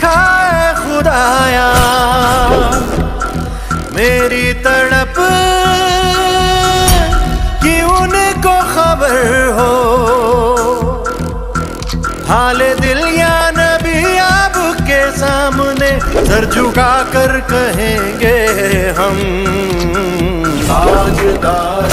दिखाए खुदाया। मेरी तड़प, कि उनको खबर हो। हाल दिल या नबी आपके के सामने सर झुका कर कहेंगे हम। ताजदार